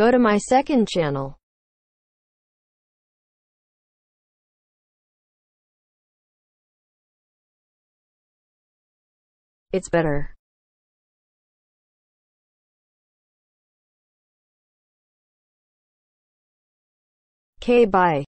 Go to my second channel. It's better. Okay bye.